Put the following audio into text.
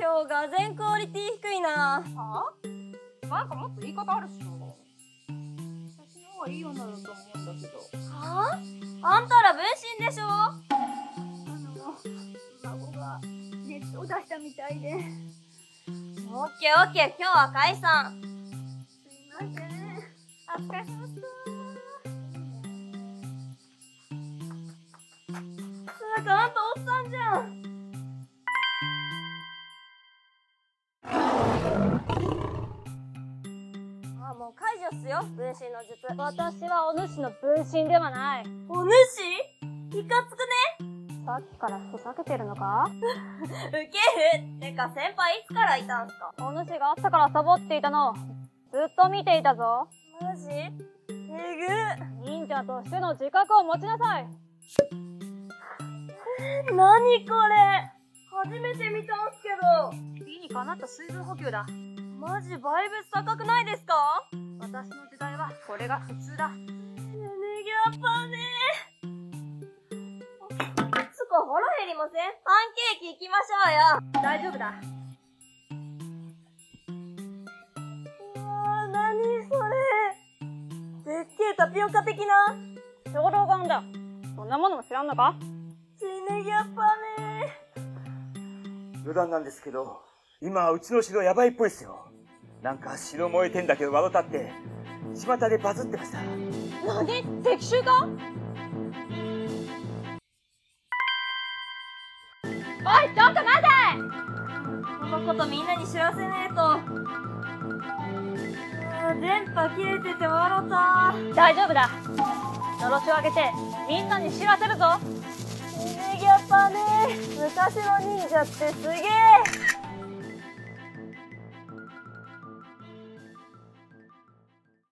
今日が全クオリティ低いな。は？なんかもっと言い方あるっしょ。私の方がいい女だと思うんだけど。はああんたら分身でしょ？あの孫が熱を出したみたいで。オッケーオッケー今日は解散。すいません。お疲れ様です。なんかあんたおっさんじゃんすよ分身の術。私はお主の分身ではない。お主？いかつくね？さっきからふざけてるのか？ウケるてか先輩いつからいたんすか？お主が朝からサボっていたの。をずっと見ていたぞ。マジ？えぐ。忍者としての自覚を持ちなさい。何これ？初めて見たんすけど。理にかな？った水分補給だマジバイブス高くないですか？私の時代はこれが普通だ。ねぎゃぱね。つか腹減りません？パンケーキ行きましょうよ。大丈夫だ。うわー何それ。でっけえタピオカ的な？衝動眼だ。そんなものも知らんのか？ちねぎゃぱね。余談なんですけど、今、うちの城やばいっぽいっすよ。なんか城燃えてんだけど笑ったって、巷でバズってました。何敵襲かおい、ちょっと待て！このことみんなに知らせねえと。電波切れてて笑った。大丈夫だ。のろしを上げて、みんなに知らせるぞ。ちねぎゃぱね。昔の忍者ってすげえ